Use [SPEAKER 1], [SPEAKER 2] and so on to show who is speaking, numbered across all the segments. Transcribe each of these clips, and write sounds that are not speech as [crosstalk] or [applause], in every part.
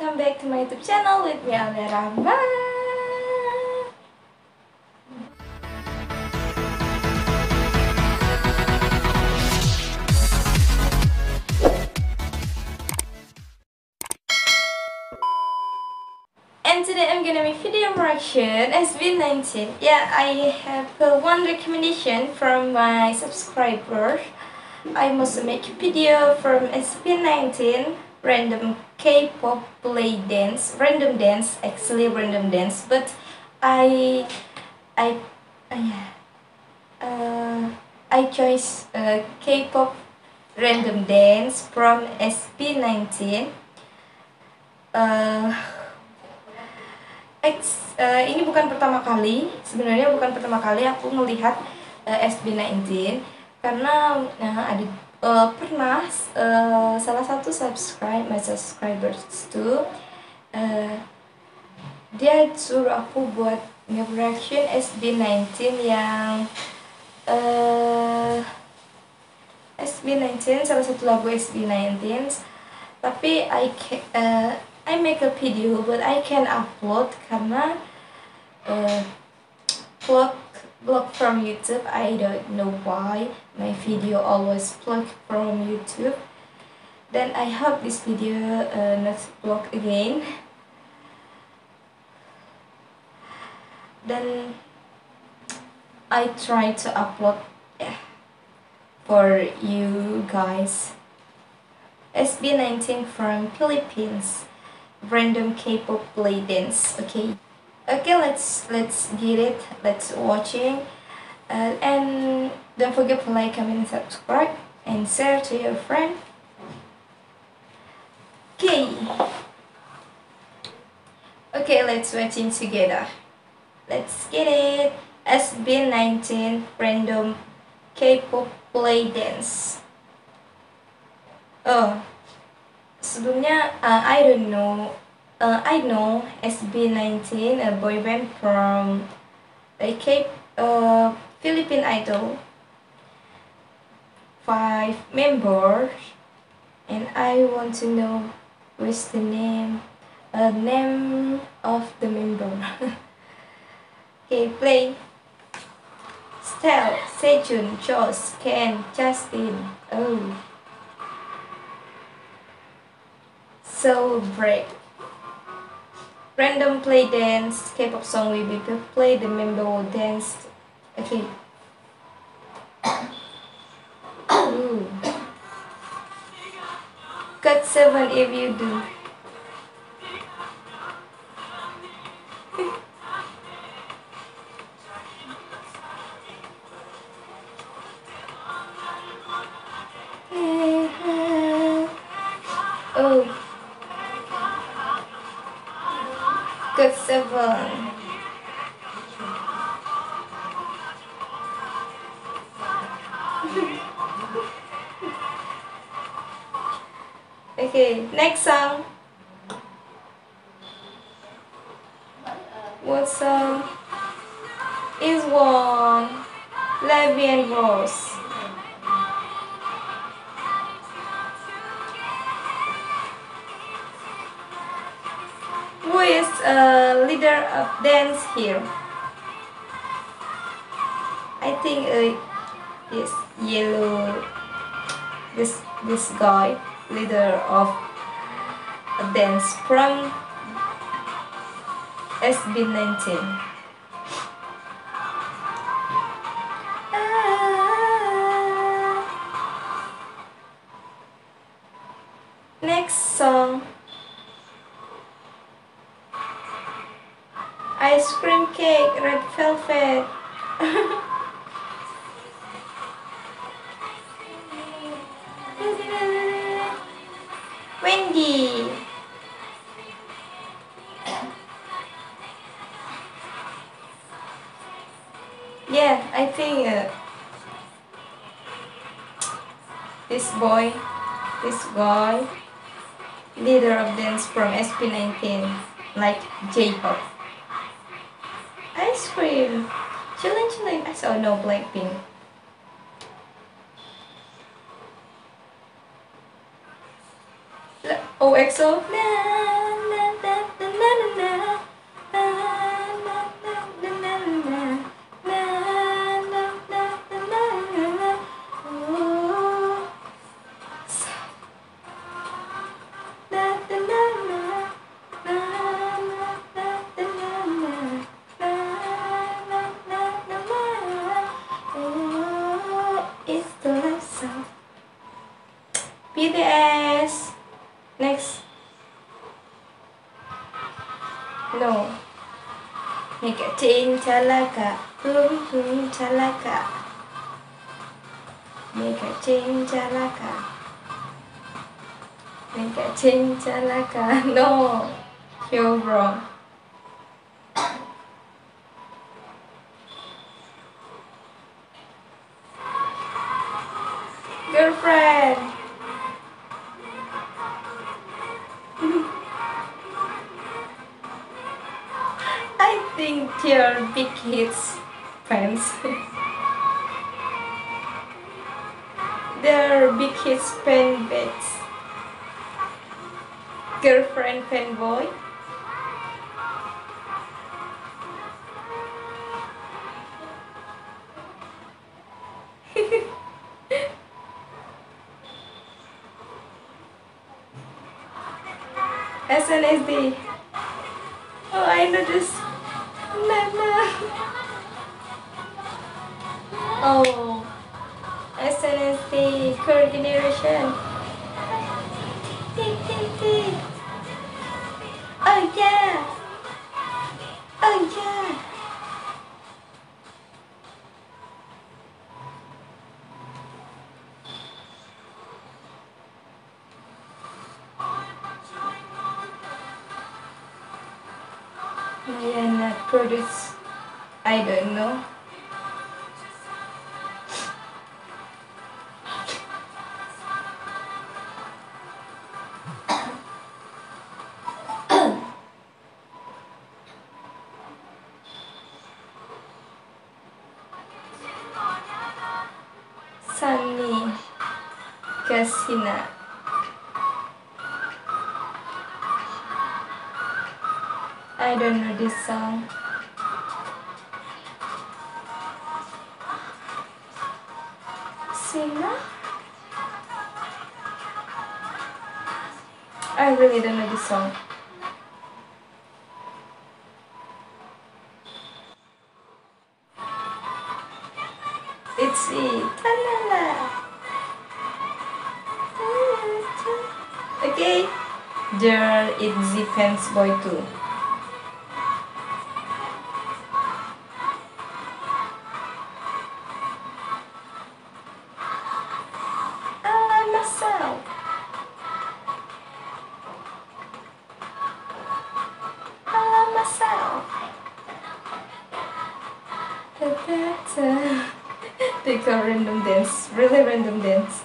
[SPEAKER 1] welcome back to my YouTube channel with me. Bye. And today I'm gonna make video reaction SB19. Yeah, I have uh, one recommendation from my subscribers. I must make a video from SB19 random K-pop play dance, random dance, actually random dance, but I, I, uh, uh I chose uh, K-pop random dance from SB19. Uh, X, uh, ini bukan pertama kali, sebenarnya bukan pertama kali aku melihat uh, SB19 karena uh, ada uh, pernah uh, salah satu subscribe my subscribers tuh uh, dia suruh aku buat nge-reaction SB19 yang uh, SB19 salah satu lagu SB19 tapi I can, uh, I make a video but I can upload karena uh, block block from YouTube. I don't know why my video always blocked from YouTube. Then I hope this video uh, not blocked again. Then I try to upload for you guys. SB19 from Philippines. Random K-pop play dance okay okay let's let's get it. Let's watching uh, and don't forget to like comment and subscribe and share to your friend. Okay. Okay let's watching together. Let's get it. SB19 random K-pop play dance. Oh sebelumnya uh, I don't know uh, I know SB19 a boy band from a Cape uh, Philippine Idol. Five members. And I want to know what's the name uh, name of the member. [laughs] Okay play. Stell, Sejun, Josh, Ken, Justin. Oh. So celebrate. Random play dance, K-pop song will be played, the member will dance. Okay. [coughs] Cut 7 if you do. Next song. What song is one Levy and Rose? who is a leader of dance here? I think uh, yellow. This this guy, leader of dance from SB19. Ah. Next song ice cream cake, red velvet. This boy, this guy, leader of dance from SB19, like J-pop ice cream. Chillin' chillin'. I saw no Blackpink. OXO. Na, Nikatin talaka. Boom boom talaka. Nikatin talaka. Nikatin talaka. [laughs] No. You're wrong. Girlfriend. Big hits fans. they're big kids fan bits. Girlfriend fanboy. [laughs] SNSD. Oh, I know Oh, SNSD current generation. Mariana produce. I don't know. This song. Sina? I really don't know this song. It's it. Okay. There it's the Pants Boy too. A random dance, really random dance.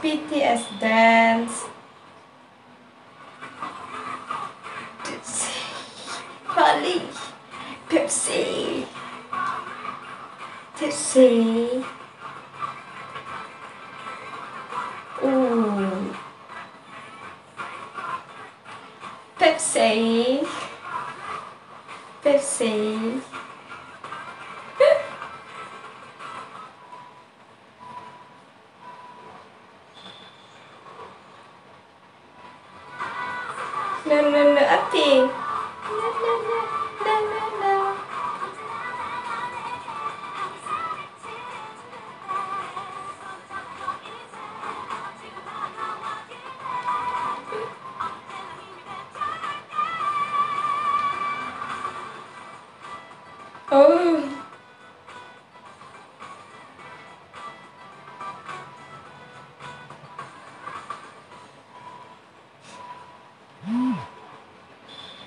[SPEAKER 1] BTS dance, Bali, Pepsi, Pepsi. Ooh. Pepsi. Pepsi.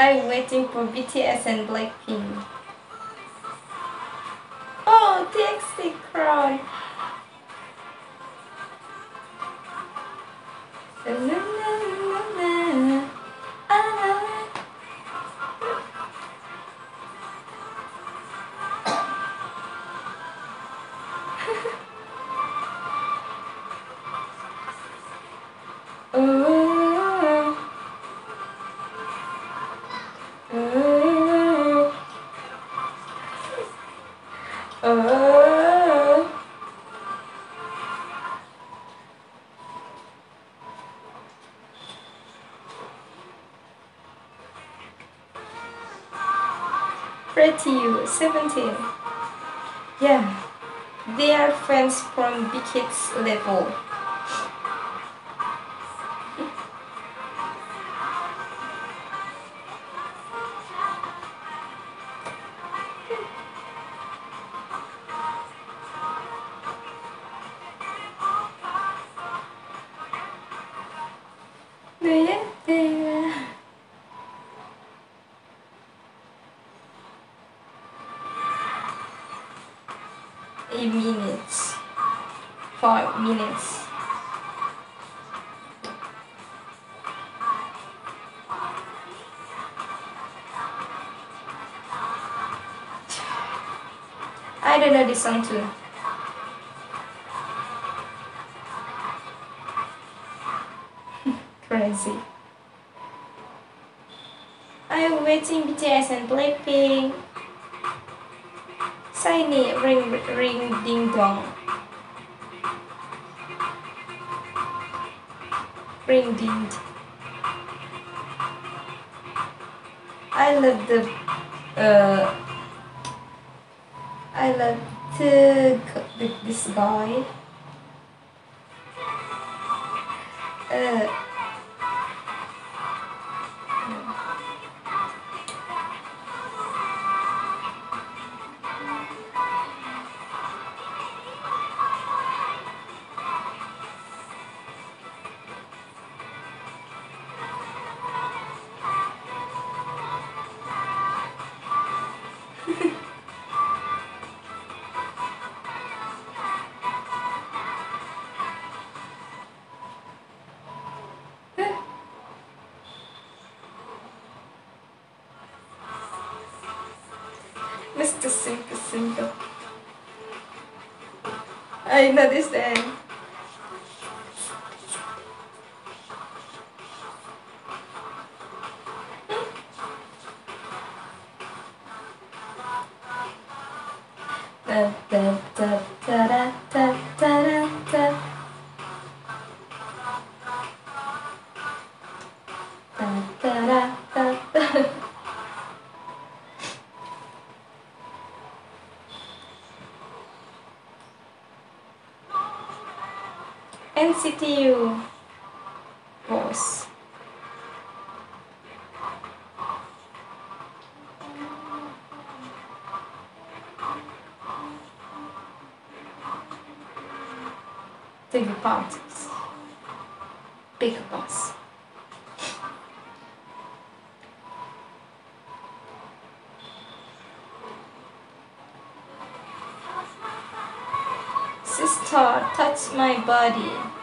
[SPEAKER 1] I'm waiting for BTS and Blackpink. Pretty you, 17. Yeah, they are friends from Hits level. Eight minutes. Five minutes. I don't know this song too. [laughs] Crazy. I'm waiting BTS and Blackpink. SHINee ring ring ding dong. Ring ding. I love the uh I love the, the this guy. Uh to sink a single. I na this. NCT U boss. Take a part. Big boss. Touch my body.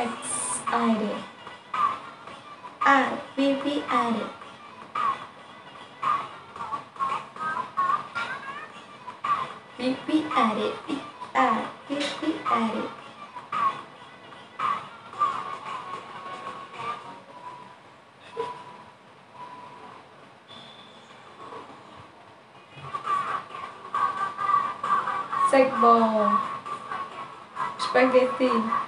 [SPEAKER 1] x array r will be array will be array r will. Spaghetti.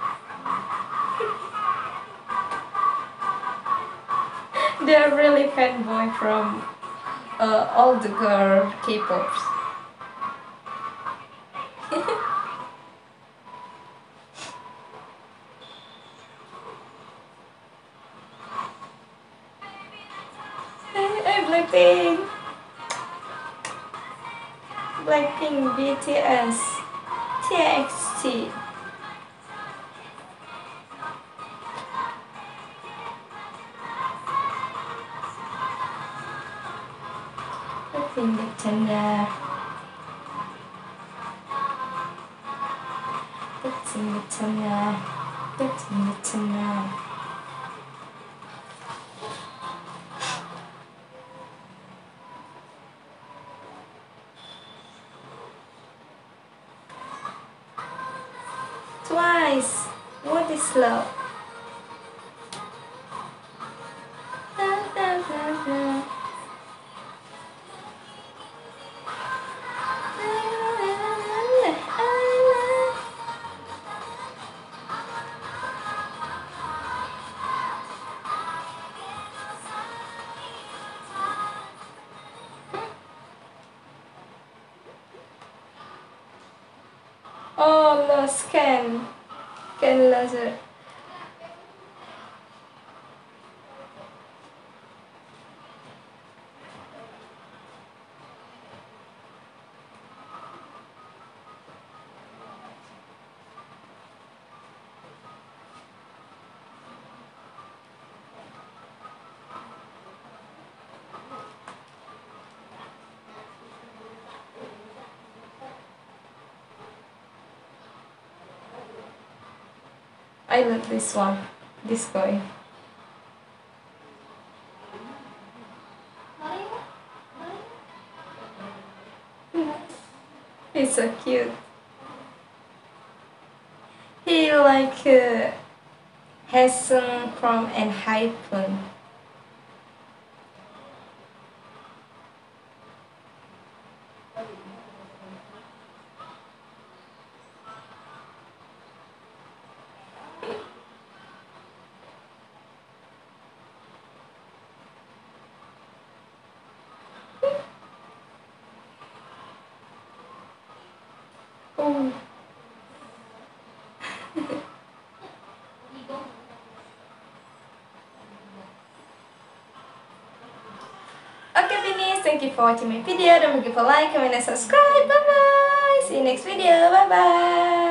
[SPEAKER 1] They're really fanboy from uh, all the girl K-pops. [laughs] Blackpink! Blackpink, BTS, Blackpink bercanda. Blackpink bercanda. Blackpink bercanda. Twice. What is love? Scan. Scan laser. I love this one. This guy. He's so cute. He like uh, has some from and hyphen. Oh. Okay, Binis, thank you for watching my video. Don't forget to like, comment, and subscribe. Bye bye. See you next video. Bye bye.